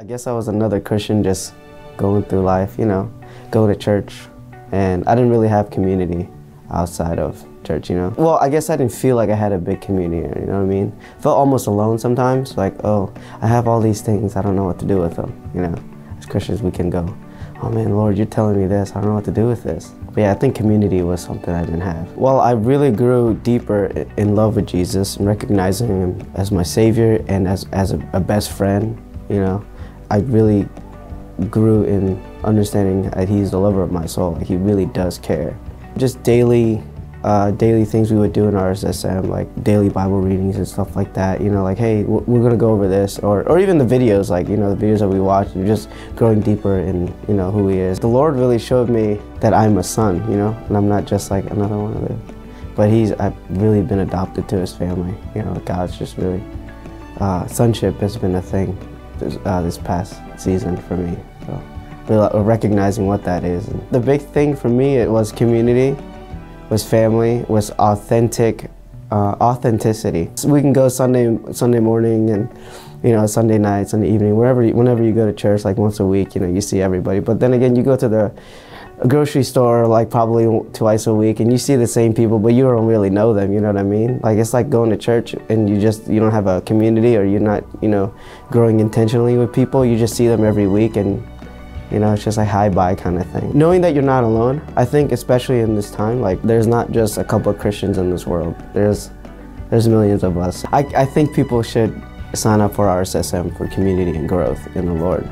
I guess I was another Christian just going through life, you know, going to church. And I didn't really have community outside of church, you know. Well, I guess I didn't feel like I had a big community, you know what I mean? Felt almost alone sometimes, like, oh, I have all these things, I don't know what to do with them, you know. As Christians, we can go, oh man, Lord, you're telling me this, I don't know what to do with this. But yeah, I think community was something I didn't have. Well, I really grew deeper in love with Jesus and recognizing him as my savior and as, as a, a best friend, you know. I really grew in understanding that he's the lover of my soul. He really does care. Just daily, uh, daily things we would do in RSSM, like daily Bible readings and stuff like that. You know, like hey, we're gonna go over this, or or even the videos, like you know the videos that we watch. We're just growing deeper in you know who he is. The Lord really showed me that I'm a son. You know, and I'm not just like another one of them. But he's I've really been adopted to his family. You know, God's just really uh, sonship has been a thing this, uh, this past season for me. So really recognizing what that is. The big thing for me it was community, was family, was authentic uh, authenticity. So we can go Sunday Sunday morning and you know Sunday night, Sunday evening, wherever whenever you go to church, like once a week, you know you see everybody. But then again, you go to the a grocery store like probably twice a week and you see the same people but you don't really know them you know what i mean? Like it's like going to church and you just you don't have a community or you're not you know growing intentionally with people. You just see them every week and you know it's just like hi bye kind of thing. Knowing that you're not alone i think especially in this time like there's not just a couple of christians in this world. There's there's millions of us. I, I think people should sign up for RSSM for community and growth in the lord